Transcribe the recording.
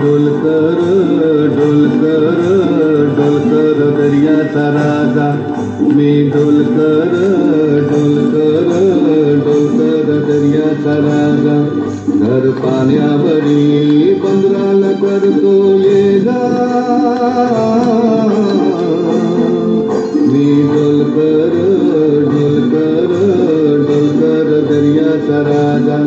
डोलकर डोलकर डोलकर दर्याचा राजा। मी डोलकर डोलकर कराजा धर पाण्यावरी बंदराला करतो ये जा मी डोलकर डोलकर डोलकर दर्याचा राजा.